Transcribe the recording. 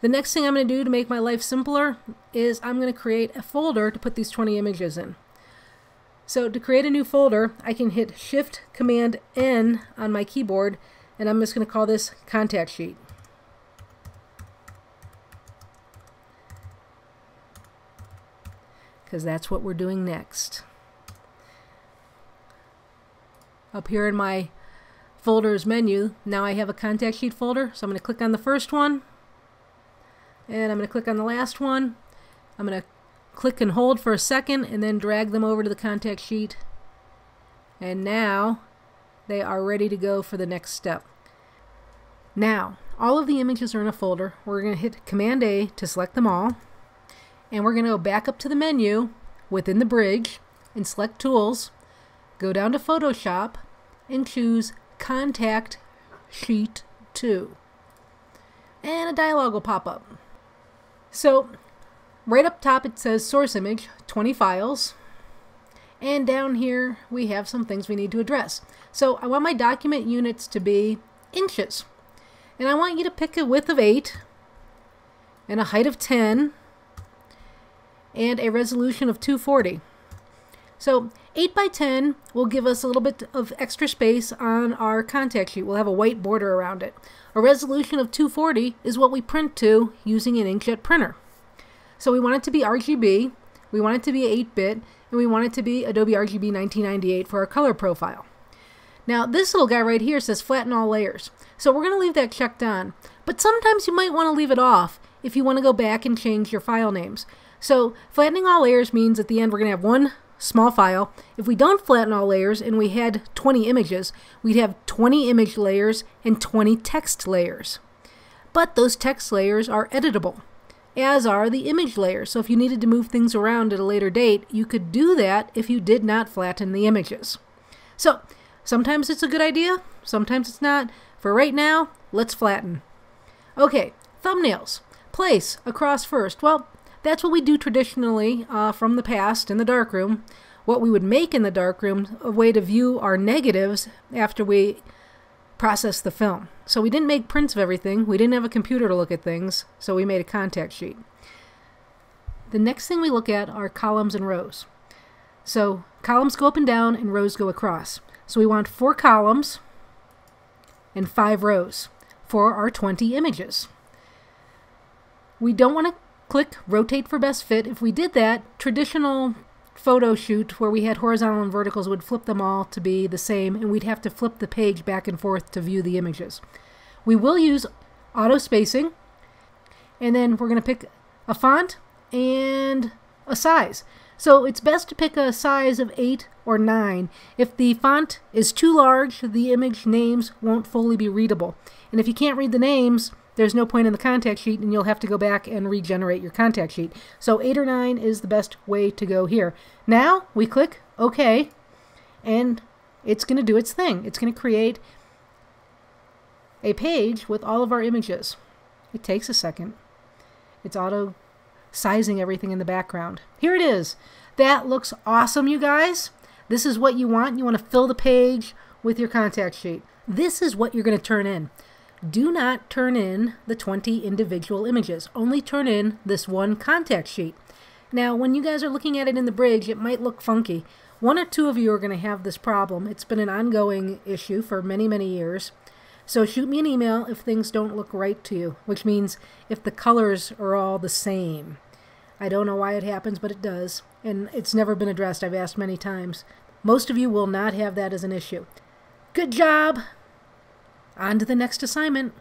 The next thing I'm going to do to make my life simpler is I'm going to create a folder to put these 20 images in. So to create a new folder, I can hit Shift Command N on my keyboard, and I'm just going to call this Contact Sheet. Because that's what we're doing next. Up here in my folders menu, now I have a contact sheet folder, so I'm going to click on the first one, and I'm going to click on the last one. I'm going to click and hold for a second and then drag them over to the contact sheet. And now they are ready to go for the next step. Now, all of the images are in a folder. We're going to hit Command A to select them all. And we're going to go back up to the menu within the bridge and select Tools. Go down to Photoshop and choose Contact Sheet 2. And a dialog will pop up. So right up top it says source image, 20 files. And down here we have some things we need to address. So I want my document units to be inches. And I want you to pick a width of 8 and a height of 10 and a resolution of 240. So 8 by 10 will give us a little bit of extra space on our contact sheet. We'll have a white border around it. A resolution of 240 is what we print to using an inkjet printer. So we want it to be RGB, we want it to be 8-bit, and we want it to be Adobe RGB 1998 for our color profile. Now this little guy right here says flatten all layers. So we're going to leave that checked on. But sometimes you might want to leave it off if you want to go back and change your file names. So flattening all layers means at the end we're going to have one small file. If we don't flatten all layers and we had 20 images, we'd have 20 image layers and 20 text layers. But those text layers are editable as are the image layers. So if you needed to move things around at a later date, you could do that if you did not flatten the images. So sometimes it's a good idea, sometimes it's not. For right now, let's flatten. Okay, thumbnails. Place across first. Well, that's what we do traditionally uh, from the past in the darkroom. What we would make in the darkroom, a way to view our negatives after we process the film. So we didn't make prints of everything. We didn't have a computer to look at things, so we made a contact sheet. The next thing we look at are columns and rows. So columns go up and down and rows go across. So we want four columns and five rows for our 20 images. We don't want to click rotate for best fit. If we did that, traditional photo shoot where we had horizontal and verticals would flip them all to be the same and we'd have to flip the page back and forth to view the images. We will use auto spacing and then we're going to pick a font and a size. So it's best to pick a size of 8 or 9. If the font is too large, the image names won't fully be readable. And if you can't read the names, there's no point in the contact sheet and you'll have to go back and regenerate your contact sheet. So 8 or 9 is the best way to go here. Now we click OK and it's going to do its thing. It's going to create a page with all of our images. It takes a second. It's auto sizing everything in the background. Here it is. That looks awesome, you guys. This is what you want. You want to fill the page with your contact sheet. This is what you're going to turn in do not turn in the 20 individual images. Only turn in this one contact sheet. Now, when you guys are looking at it in the bridge, it might look funky. One or two of you are going to have this problem. It's been an ongoing issue for many, many years. So shoot me an email if things don't look right to you, which means if the colors are all the same. I don't know why it happens, but it does. And it's never been addressed. I've asked many times. Most of you will not have that as an issue. Good job! On to the next assignment.